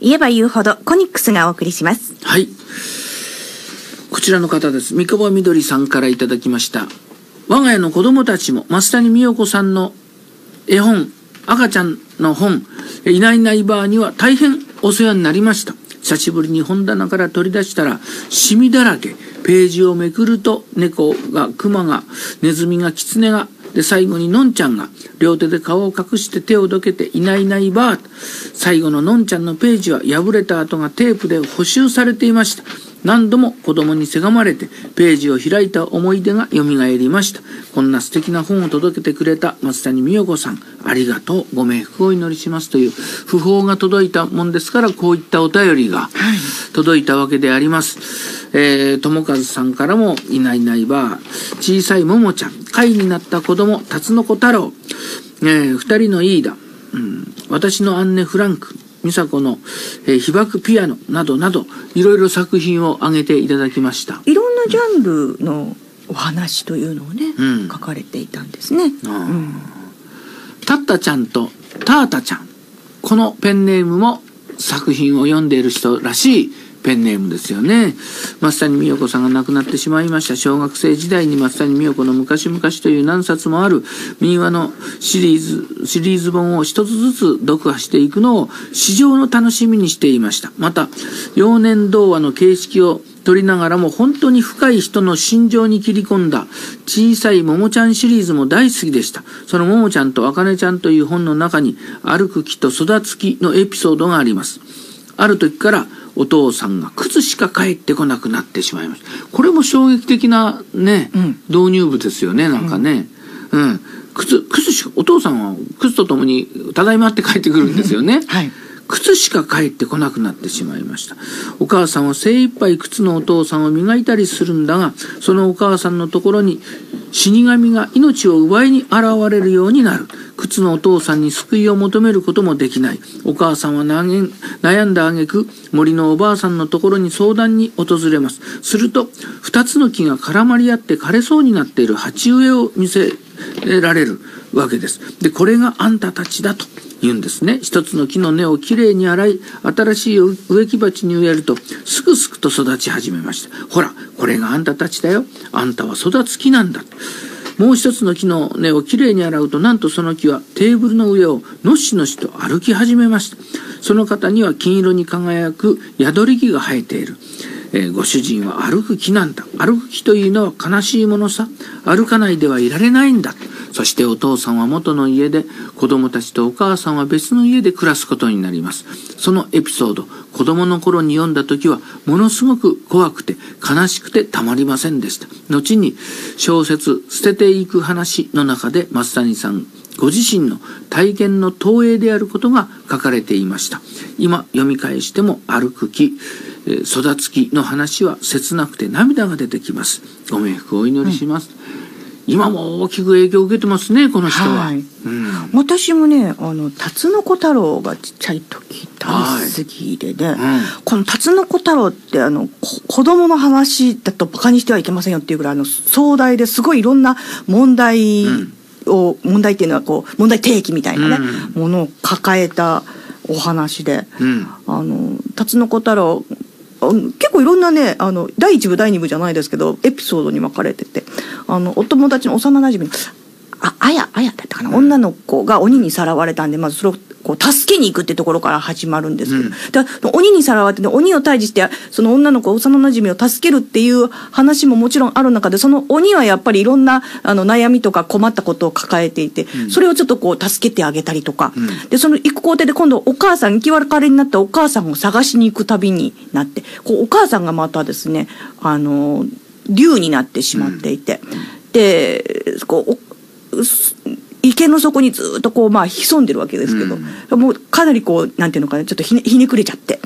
言えば言うほどコニックスがお送りします。はい。こちらの方です。三河みどりさんからいただきました。我が家の子供たちも増谷美代子さんの絵本、赤ちゃんの本、いないいないばーには大変お世話になりました。久しぶりに本棚から取り出したら、シミだらけ。ページをめくると、猫が、熊が、ネズミが、キツネが、で、最後にのんちゃんが、両手で顔を隠して手をどけて、いないいないばー。最後ののんちゃんのページは破れた跡がテープで補修されていました。何度も子供にせがまれてページを開いた思い出が蘇りました。こんな素敵な本を届けてくれた松谷美代子さん、ありがとう、ご冥福をお祈りしますという訃報が届いたもんですから、こういったお便りが届いたわけであります。えー、友和さんからも、いないいないば小さいももちゃん、貝になった子供、辰の子太郎、えー、二人のイーダ、うん、私のアンネ・フランク、美佐子の、えー、被爆ピアノなどなど、いろいろ作品を挙げていただきました。いろんなジャンルのお話というのをね、うん書かれていたんですね。うんタッタちゃんとタータちゃん。このペンネームも作品を読んでいる人らしいペンネームですよね。松谷美代子さんが亡くなってしまいました。小学生時代に松谷美代子の昔々という何冊もある民話のシリーズ、シリーズ本を一つずつ読破していくのを市場の楽しみにしていました。また、幼年童話の形式を取りながらも本当に深い人の心情に切り込んだ小さいももちゃんシリーズも大好きでした。そのももちゃんとあかねちゃんという本の中に歩く木と育つ木のエピソードがあります。ある時からお父さんが靴しか帰ってこなくなってしまいました。これも衝撃的なね、うん導入部ですよね、なんかね。うん。靴、靴しか、お父さんは靴とともにただいまって帰ってくるんですよね。はい。靴しか帰ってこなくなってしまいました。お母さんは精一杯靴のお父さんを磨いたりするんだが、そのお母さんのところに死神が命を奪いに現れるようになる。靴のお父さんに救いを求めることもできない。お母さんは悩ん悩んだ挙句、森のおばあさんのところに相談に訪れます。すると、二つの木が絡まり合って枯れそうになっている鉢植えを見せられるわけです。で、これがあんたたちだと。言うんですね。一つの木の根をきれいに洗い、新しい植木鉢に植えると、すくすくと育ち始めました。ほら、これがあんたたちだよ。あんたは育つ木なんだ。もう一つの木の根をきれいに洗うと、なんとその木はテーブルの上をのしのしと歩き始めました。その方には金色に輝く宿り木が生えている。えーご主人は歩く木なんだ。歩く木というのは悲しいものさ。歩かないではいられないんだ。そしてお父さんは元の家で、子供たちとお母さんは別の家で暮らすことになります。そのエピソード、子供の頃に読んだ時は、ものすごく怖くて悲しくてたまりませんでした。後に小説、捨てていく話の中で松谷さん、ご自身の体験の投影であることが書かれていました。今読み返しても歩く木、育つ木の話は切なくて涙が出てきます。ご冥福をお祈りします。今も大きく影響を受けてますね、この人は。はい。うん。私もねあの辰の子太郎がちっちゃい時大好きでね、うん。この辰の子太郎ってあのこ子供の話だとバカにしてはいけませんよっていうぐらいあの壮大ですごいいろんな問題を、問題っていうのはこう問題提起みたいなね、ものを抱えたお話で、うん。あの辰の子太郎あ結構いろんなねあの第一部第二部じゃないですけどエピソードに分かれててあのお友達の幼なじみのああやあやだったかな、女の子が鬼にさらわれたんでまずそれをこう助けに行くってところから始まるんですけど、で鬼にさらわれて、ね、鬼を退治してその女の子幼なじみを助けるっていう話ももちろんある中でその鬼はやっぱりいろんなあの悩みとか困ったことを抱えていて、それをちょっとこう助けてあげたりとか、でその行く工程で今度お母さん生き別れになったお母さんを探しに行く旅になってこうお母さんがまたですねあの竜になってしまっていて、でこう池の底にずっとこうまあ潜んでるわけですけど、もうかなりこうなんていうのかなちょっとひねひねくれちゃって。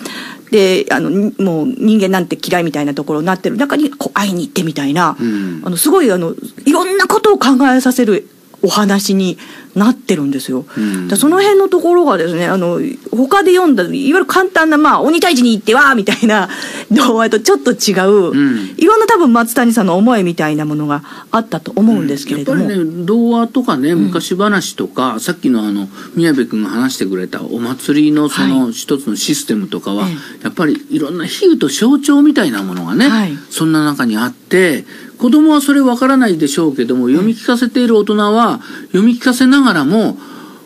であのにもう人間なんて嫌いみたいなところになってる中にこう会いに行ってみたいな、ん。あのすごいあのいろんなことを考えさせるお話になってるんですよ。うん。だその辺のところがですねあの他で読んだいわゆる簡単な、まあ、鬼退治に行ってはみたいな童話とちょっと違う、ん。いろんな多分松谷さんの思いみたいなものがあったと思うんですけれども、やっぱりね童話とかね昔話とか、さっきのあの宮部君が話してくれたお祭りのその一つのシステムとかは、え。やっぱりいろんな比喩と象徴みたいなものがね、はい。そんな中にあって子供はそれわからないでしょうけども読み聞かせている大人は読み聞かせながらも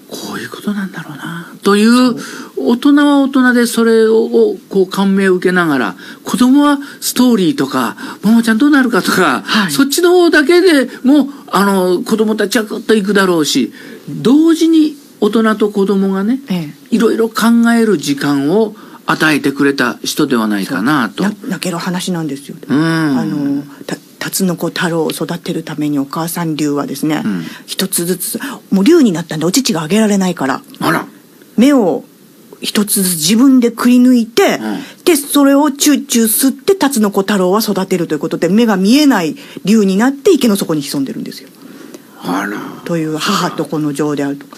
こういうことなんだろうなという大人は大人でそれををこう感銘を受けながら子供はストーリーとか「ももちゃんどうなるか」とか、はい。そっちの方だけでもあの子供たちはぐっといくだろうし同時に大人と子供がねえいろいろ考える時間を与えてくれた人ではないかなと。な泣ける話なんですよ、うん。あのた辰の子太郎を育てるためにお母さん竜はですね、うん。一つずつもう竜になったんでお乳があげられないからあら。目を一つずつ自分でくり抜いて、うん。でそれをチューチュー吸って辰の子太郎は育てるということで目が見えない竜になって池の底に潜んでるんですよ。あら。という母と子の情であるとか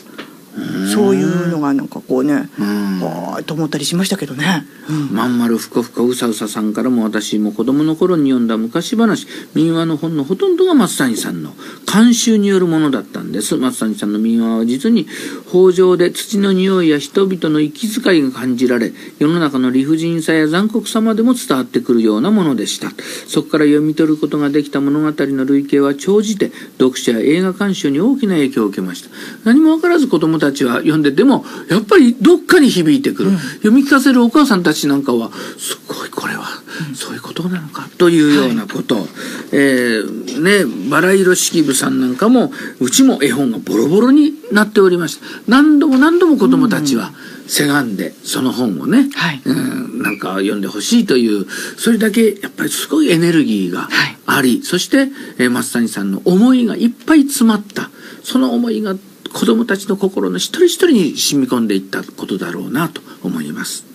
そういうのがなんかこうねうん。わーっと思ったりしましたけどね、うん。まんまるふかふかうさうささんからも私も子供の頃に読んだ昔話。民話の本のほとんどが松谷さんの監修によるものだったんです。松谷さんの民話は実に豊穣で土の匂いや人々の息遣いが感じられ世の中の理不尽さや残酷さまでも伝わってくるようなものでした。そこから読み取ることができた物語の類型は長じて読者や映画鑑賞に大きな影響を受けました。何も分からず子供たちは読んでてもやっぱりどっかに響いてくる、読み聞かせるお母さんたちなんかはすごいこれはそういうことなのかというようなこと、えーねバラ色式部さんなんかもうちも絵本がボロボロになっておりました。何度も何度も子供たちはせがんでその本をね、はい。うん、なんか読んでほしいというそれだけやっぱりすごいエネルギーがはい。あり、そして、えー松谷さんの思いがいっぱい詰まった。その思いが子供たちの心の一人一人に染み込んでいったことだろうなと思います。